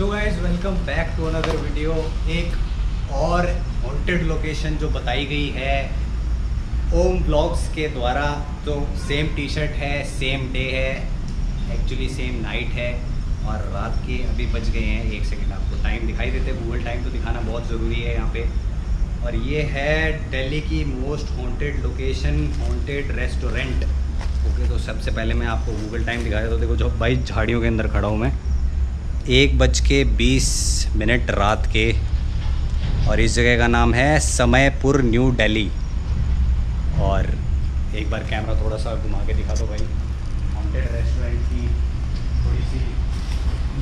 So guys welcome back to another video एक और haunted location जो बताई गई है ओम ब्लॉग्स के द्वारा। तो सेम टी शर्ट है सेम डे है एक्चुअली सेम नाइट है और रात के अभी बज गए हैं, एक सेकेंड आपको टाइम दिखाई देते गूगल टाइम तो दिखाना बहुत ज़रूरी है यहाँ पे। और ये है दिल्ली की most haunted location haunted restaurant okay तो सबसे पहले मैं आपको गूगल टाइम दिखाया तो देखो जो भाई झाड़ियों के अंदर खड़ा हूँ मैं। एक बज के बीस मिनट रात के, और इस जगह का नाम है समयपुर, न्यू दिल्ली और एक बार कैमरा थोड़ा सा घुमा के दिखा दो भाई। हॉन्टेड रेस्टोरेंट की थोड़ी सी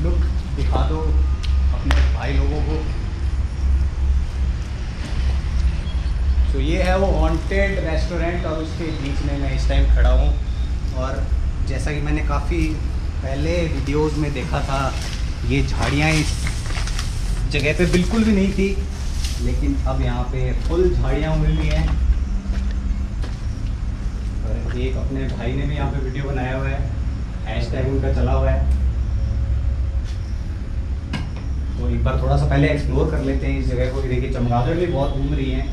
लुक दिखा दो अपने भाई लोगों को। तो ये है वो हॉन्टेड रेस्टोरेंट और उसके बीच में मैं इस टाइम खड़ा हूँ। और जैसा कि मैंने काफ़ी पहले वीडियोस में देखा था ये झाड़ियाँ इस जगह पे बिल्कुल भी नहीं थी, लेकिन अब यहाँ पे फुल झाड़ियाँ मिल रही हैं। और एक अपने भाई ने भी यहाँ पे वीडियो बनाया हुआ है हैश टैग उनका चला हुआ है। तो एक बार थोड़ा सा पहले एक्सप्लोर कर लेते हैं इस जगह को। देखिए, चमगादड़ भी बहुत घूम रही हैं।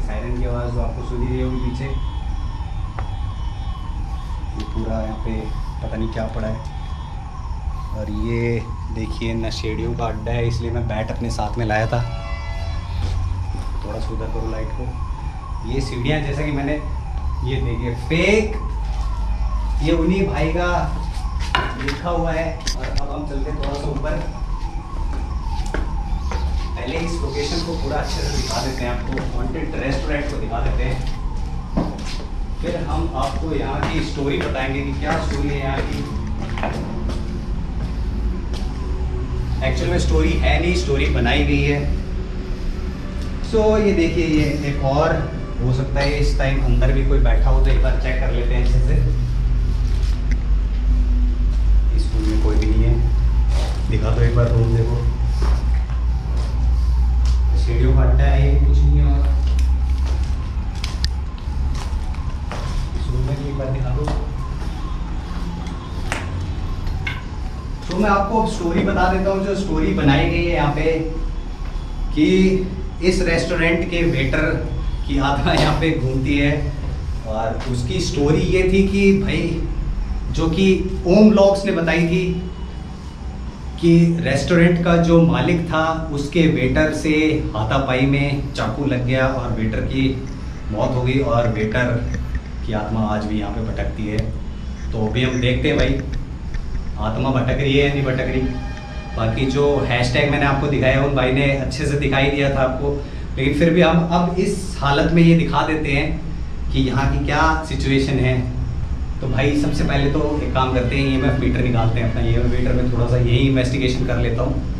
सायरन की आवाज़ जो आपको सुनी रही होगी पीछे। पूरा यहाँ पे पता नहीं क्या पड़ा है। और ये देखिए, नशेड़ियों का अड्डा है, इसलिए मैं बैट अपने साथ में लाया था। थोड़ा सा उधर करो लाइट को। ये सीढ़ियाँ, जैसा कि मैंने ये देखिए फेक ये उन्हीं भाई का लिखा हुआ है। और अब हम चलते थोड़ा सा ऊपर। पहले इस लोकेशन को पूरा अच्छे से दिखा देते हैं आपको। हॉन्टेड रेस्टोरेंट को दिखा देते हैं। फिर हम आपको यहाँ की स्टोरी बताएँगे कि क्या स्टोरी है यहाँ की। एक्चुअल में स्टोरी है नहीं स्टोरी बनाई गई है। सो so, ये देखिए ये एक और हो सकता है इस टाइम अंदर भी कोई बैठा हो तो एक बार चेक कर लेते हैं अच्छे से। कोई भी नहीं है। दिखा दो एक बार रूम देखो। सीढ़ियों का है ये कुछ नहीं है और एक बार दिखा तो मैं आपको स्टोरी बता देता हूँ, जो स्टोरी बनाई गई है यहाँ पे, कि इस रेस्टोरेंट के वेटर की आत्मा यहाँ पे घूमती है। और उसकी स्टोरी ये थी कि भाई, जो कि ओम ब्लॉग्स ने बताई थी, कि रेस्टोरेंट का जो मालिक था, उसके वेटर से हाथापाई में चाकू लग गया और वेटर की मौत हो गई और वेटर की आत्मा आज भी यहाँ पे भटकती है। तो अभी हम देखते हैं भाई, आत्मा भटक रही है या नहीं भटक रही? बाकी जो हैशटैग मैंने आपको दिखाया उन भाई ने अच्छे से दिखाई दिया था आपको। लेकिन फिर भी हम अब इस हालत में ये दिखा देते हैं कि यहाँ की क्या सिचुएशन है। तो भाई सबसे पहले तो एक काम करते हैं ई एम मीटर निकालते हैं अपना। ई मीटर में थोड़ा सा यही इन्वेस्टिगेशन कर लेता हूँ।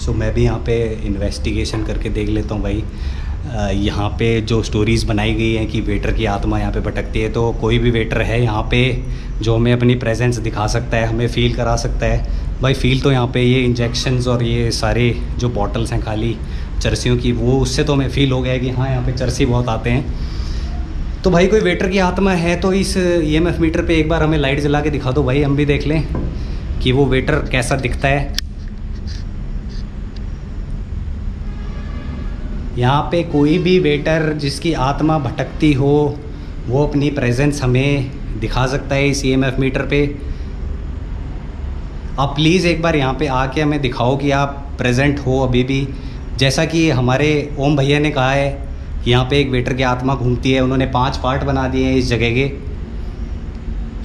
सो मैं भी यहाँ पे इन्वेस्टिगेशन करके देख लेता हूँ भाई। यहाँ पे जो स्टोरीज़ बनाई गई हैं कि वेटर की आत्मा यहाँ पे भटकती है तो कोई भी वेटर है यहाँ पे जो हमें अपनी प्रेजेंस दिखा सकता है, हमें फ़ील करा सकता है। भाई फील तो यहाँ पे ये इंजेक्शंस और ये सारे जो बॉटल्स हैं खाली चर्सियों की, वो उससे तो हमें फ़ील हो गया है कि हाँ यहाँ पर चर्सी बहुत आते हैं। तो भाई, कोई वेटर की आत्मा है तो इस ई मीटर पर एक बार हमें लाइट जला के दिखा दो भाई, हम भी देख लें कि वो वेटर कैसा दिखता है। यहाँ पे कोई भी वेटर जिसकी आत्मा भटकती हो, वो अपनी प्रेजेंस हमें दिखा सकता है इस ई एम मीटर पे। आप प्लीज़ एक बार यहाँ पे आके हमें दिखाओ कि आप प्रेजेंट हो अभी भी। जैसा कि हमारे ओम भैया ने कहा है यहाँ पे एक वेटर की आत्मा घूमती है, उन्होंने पाँच पार्ट बना दिए हैं इस जगह के।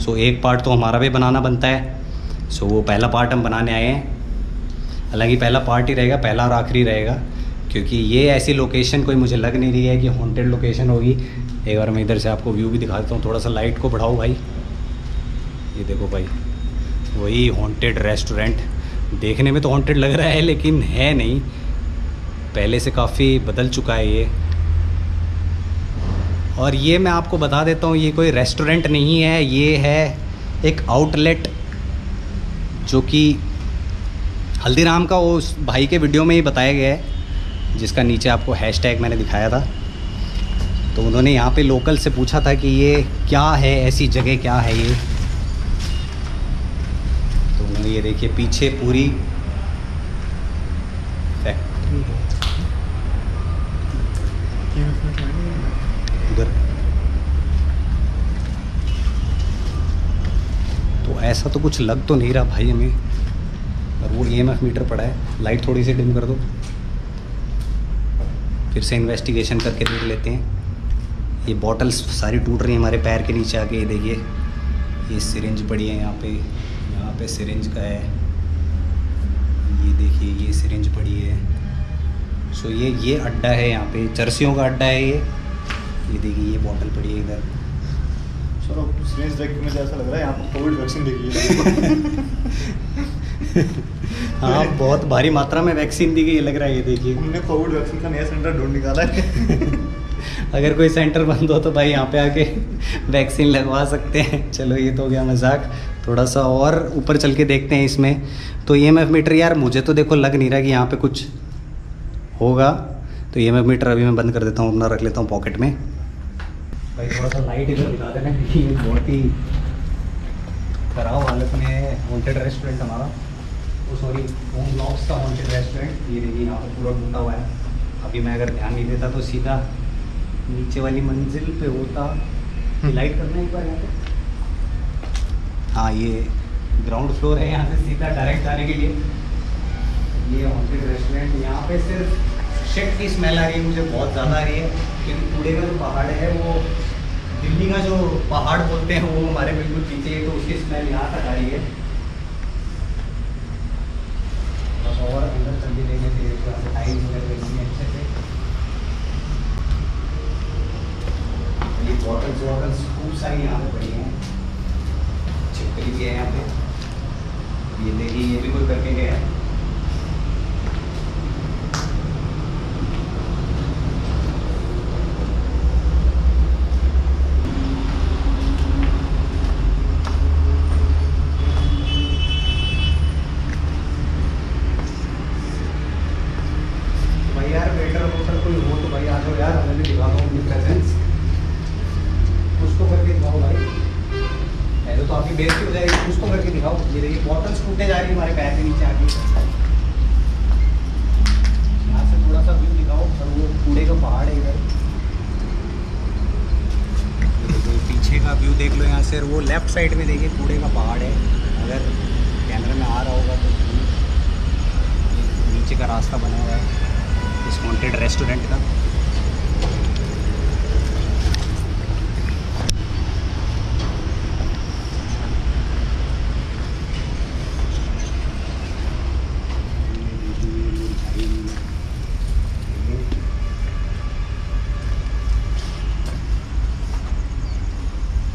सो एक पार्ट तो हमारा भी बनाना बनता है। सो वो पहला पार्ट हम बनाने आए हैं। हालाँकि पहला पार्ट ही रहेगा, पहला और आखिरी रहेगा। क्योंकि ये ऐसी लोकेशन कोई मुझे लग नहीं रही है कि हॉन्टेड लोकेशन होगी। एक बार मैं इधर से आपको व्यू भी दिखा देता हूँ थोड़ा सा लाइट को बढ़ाओ भाई। ये देखो भाई, वही हॉन्टेड रेस्टोरेंट देखने में तो हॉन्टेड लग रहा है, लेकिन है नहीं। पहले से काफ़ी बदल चुका है ये। और ये मैं आपको बता देता हूँ, ये कोई रेस्टोरेंट नहीं है, ये है एक आउटलेट जो कि हल्दीराम का उस भाई के वीडियो में ही बताया गया है। जिसका नीचे आपको हैश टैग मैंने दिखाया था। तो उन्होंने यहाँ पे लोकल से पूछा था कि ये क्या है, ऐसी जगह क्या है ये? तो उन्होंने ये देखिए, पीछे पूरी उधर। तो ऐसा तो कुछ लग तो नहीं रहा भाई हमें और वो ई मीटर पड़ा है। लाइट थोड़ी सी डिम कर दो। फिर से इन्वेस्टिगेशन करके देख लेते हैं। ये बॉटल्स सारी टूट रही हैं हमारे पैर के नीचे आके ये देखिए। ये सिरिंज पड़ी है यहाँ पे यहाँ पे सिरिंज का है। ये देखिए ये सिरिंज पड़ी है। सो ये ये अड्डा है यहाँ पे चर्सियों का अड्डा है ये। ये देखिए ये बॉटल पड़ी है इधर। चलो सिरिंज देख मुझे ऐसा लग रहा है यहाँ पर कोविड वैक्सीन देखी है बहुत भारी मात्रा में वैक्सीन दी गई लग रहा है ये देखिए। हमने कोविड वैक्सीन का नया सेंटर ढूंढ निकाला है। अगर कोई सेंटर बंद हो तो भाई यहाँ पे आके वैक्सीन लगवा सकते हैं। चलो ये तो हो गया मज़ाक। थोड़ा सा और ऊपर चल के देखते हैं इसमें। तो ई एम एफ़ मीटर यार मुझे तो देखो लग नहीं रहा कि यहाँ पे कुछ होगा। तो ई एम एफ़ मीटर अभी मैं बंद कर देता हूँ अपना रख लेता हूँ पॉकेट में। भाई थोड़ा सा लाइट इधर दिखा देना क्योंकि ये बहुत ही खराब हालत में है हॉन्टेड रेस्टोरेंट हमारा। सॉरी होम ब्लॉक्स का हॉन्टेड रेस्टोरेंट ये देखिए यहाँ पर पूरा टूटा हुआ है। अभी मैं अगर ध्यान नहीं देता तो सीधा नीचे वाली मंजिल पे होता। लाइट करना एक बार यहाँ पे। हाँ ये ग्राउंड फ्लोर है यहाँ से सीधा डायरेक्ट जाने के लिए। ये हॉन्टेड रेस्टोरेंट यहाँ पे सिर्फ़ शेट की स्मेल आ रही है मुझे बहुत ज़्यादा आ रही है। क्योंकि कूड़े का जो पहाड़ है वो दिल्ली का जो पहाड़ बोलते हैं वो हमारे बिल्कुल पीछे है तो उसकी स्मेल यहाँ तक आ रही है बस और अंदर चल ये बॉटल्स वॉटल्स खूब सारी यहाँ पे पड़ी हैं छिपकली भी है यहाँ पे ये देखिए ये भी कोई करके गया है भाई यार वेटर वोटर कोई हो तो भाई आ जाओ यार हमें भी दिखा दो अपनी प्रेजेंस कुछ तो करके दिखाओ भाई ऐसे तो आपकी बेइज्जती हो जाएगी कुछ तो करके दिखाओ ये देखिए बॉटल्स टूटे जा रही है हमारे पैर के नीचे आके यहाँ से थोड़ा सा व्यू दिखाओ और वो कूड़े का पहाड़ है इधर ये देखो, ये पीछे का व्यू देख लो यहाँ से वो लेफ़्ट साइड में देखिए कूड़े का पहाड़ है। अगर कैमरे में आ रहा होगा तो नीचे का रास्ता बना हुआ है, इस वॉन्टेड रेस्टोरेंट का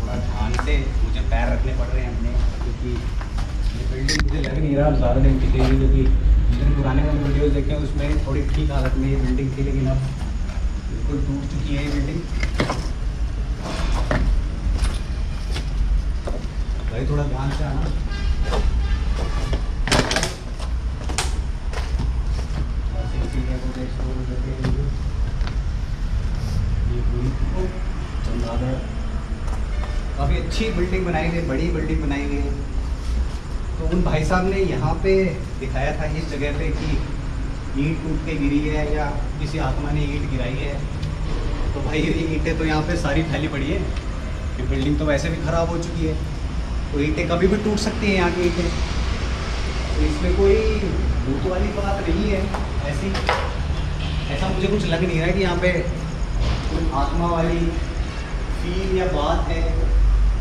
थोड़ा ध्यान से मुझे पैर रखने पड़ रहे हैं अपने क्योंकि ये बिल्डिंग मुझे लग नहीं रहा ज़्यादा दिन टिकेगी क्योंकि जितने पुराने वाले वीडियोस देखे हैं उसमें थोड़ी ठीक हालत में ये बिल्डिंग थी लेकिन अब बिल्कुल टूट चुकी है ये बिल्डिंग भाई थोड़ा ध्यान से आना ऐसे ही चीज़ें को देख लो, देखे हुए। ये पूरी चमगादड़ काफ़ी अच्छी बिल्डिंग बनाई गई, बड़ी बिल्डिंग बनाई गई। तो उन भाई साहब ने यहाँ पे दिखाया था इस जगह पे कि ईंट टूट के गिरी है या किसी आत्मा ने ईंट गिराई है। तो भाई, ये ईंटें तो यहाँ पे सारी फैली पड़ी है। कि बिल्डिंग तो वैसे भी ख़राब हो चुकी है। तो ईंटें कभी भी टूट सकती हैं यहाँ की ईंटें। तो इसमें कोई भूत वाली बात नहीं है, ऐसी। ऐसा मुझे कुछ लग नहीं रहा है कि यहाँ पे कोई आत्मा वाली फील या बात है,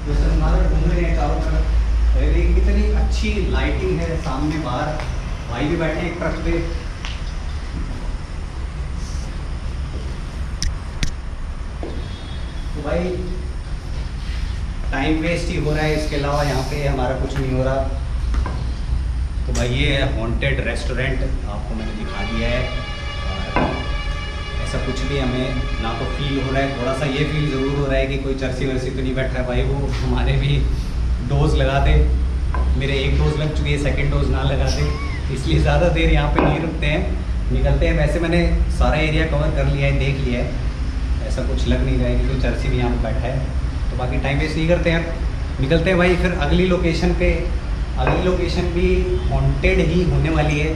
जो संसार घूम रहे हैं चारों तरफ़। देखिए कितनी अच्छी लाइटिंग है, सामने बाहर। भाई भी बैठे एक ट्रक पे। तो भाई टाइम वेस्ट ही हो रहा है, इसके अलावा यहाँ पे हमारा कुछ नहीं हो रहा। तो भाई, ये है हॉन्टेड रेस्टोरेंट आपको मैंने दिखा दिया है। ऐसा कुछ भी हमें ना तो फील हो रहा है थोड़ा सा ये फील ज़रूर हो रहा है कि कोई चर्सी वर्सी तो नहीं बैठा है भाई, वो हमारे भी डोज लगा दे मेरे एक डोज लग चुकी है सेकेंड डोज ना लगा दे इसलिए ज़्यादा देर यहाँ पर नहीं रुकते हैं। निकलते हैं, वैसे मैंने सारा एरिया कवर कर लिया है, देख लिया है। ऐसा कुछ लग नहीं रहा है कि कोई चर्सी भी यहाँ पर बैठा है। बाकी टाइम वेस्ट नहीं करते हैं निकलते हैं भाई, फिर अगली लोकेशन पे, अगली लोकेशन भी हॉन्टेड ही होने वाली है।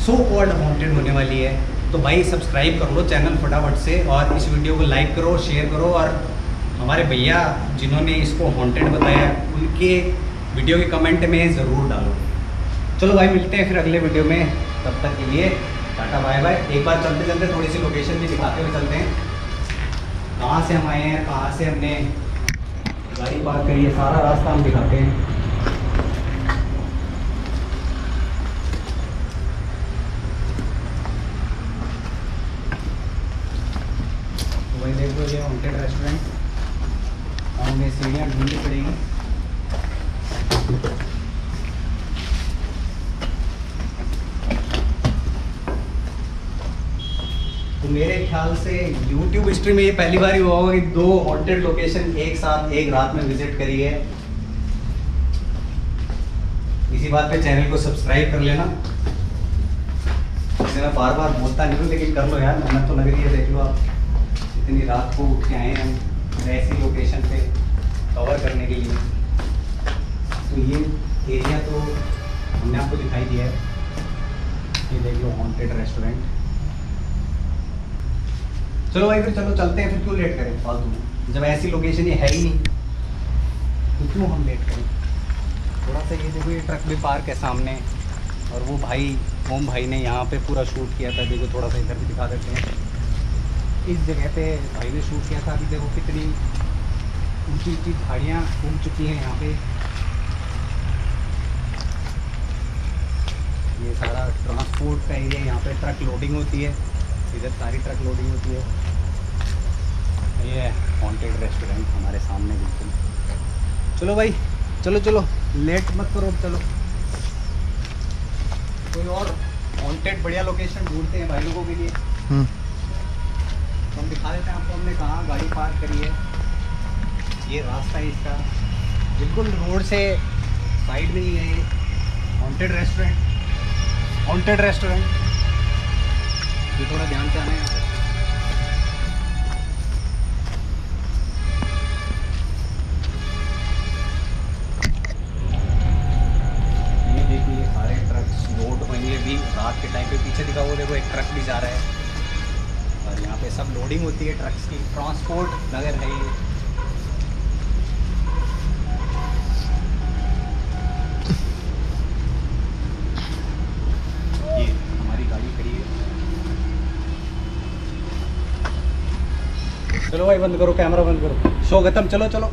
सो कॉल्ड हॉन्टेड होने वाली है। तो भाई सब्सक्राइब कर लो चैनल फटाफट से और इस वीडियो को लाइक करो शेयर करो और हमारे भैया जिन्होंने इसको हॉन्टेड बताया, उनके वीडियो के कमेंट में ज़रूर डालो। चलो भाई, मिलते हैं फिर अगले वीडियो में। तब तक के लिए टाटा बाय बाय एक बार चलते चलते थोड़ी सी लोकेशन भी दिखाते हुए चलते हैं। कहाँ से हम आए हैं कहाँ से हमने गाड़ी पार्क करी है सारा रास्ता हम दिखाते हैं। भाई देख लो ये हॉन्टेड रेस्टोरेंट हमें सीढ़ियाँ ढूंढनी पड़ेगी। मेरे ख्याल से YouTube हिस्ट्री में ये पहली बार ही हुआ होगा कि दो हॉन्टेड लोकेशन एक साथ एक रात में विज़िट करी है। इसी बात पे चैनल को सब्सक्राइब कर लेना। मैं बार बार बोलता नहीं हूँ, लेकिन कर लो यार, मेहनत तो लग रही है, देख लो आप। इतनी रात को उठ के आए हैं हम ऐसी लोकेशन पे कवर करने के लिए। तो ये एरिया तो हमने आपको दिखाई दिया है। ये देख लो हॉन्टेड रेस्टोरेंट चलो भाई, फिर चलो चलते हैं, फिर क्यों लेट करें? फालतू। जब ऐसी लोकेशन ये है ही नहीं तो क्यों हम लेट करें? थोड़ा सा ये देखो, ये ट्रक भी पार्क है सामने, और वो भाई, ओम भाई ने यहाँ पे पूरा शूट किया था। देखो, थोड़ा सा इधर भी दिखा देते हैं। इस जगह पे भाई ने शूट किया था। अभी देखो कितनी ऊँची ऊँची पहाड़ियाँ घूम चुकी हैं यहाँ पे। ये सारा ट्रांसपोर्ट का एरिया यहाँ पे ट्रक लोडिंग होती है। इधर सारी ट्रक लोडिंग होती है। ये हॉन्टेड रेस्टोरेंट हमारे सामने बिल्कुल। चलो भाई चलो चलो लेट मत करो चलो। कोई और हॉन्टेड बढ़िया लोकेशन ढूंढते हैं भाई लोगों के लिए। हम्म। तो हम दिखा देते हैं आपको हमने कहाँ गाड़ी पार्क करी है। ये रास्ता है इसका। बिल्कुल रोड से साइड में ही है ये हॉन्टेड रेस्टोरेंट हॉन्टेड रेस्टोरेंट ये थोड़ा ध्यान से आना है भी रात के टाइम पे पीछे दिखा वो देखो, एक ट्रक भी जा रहा है। और यहाँ पे सब लोडिंग होती है ट्रक्स की। ट्रांसपोर्ट नगर है ये हमारी गाड़ी खड़ी है चलो भाई बंद करो कैमरा बंद करो। शो खत्म चलो चलो।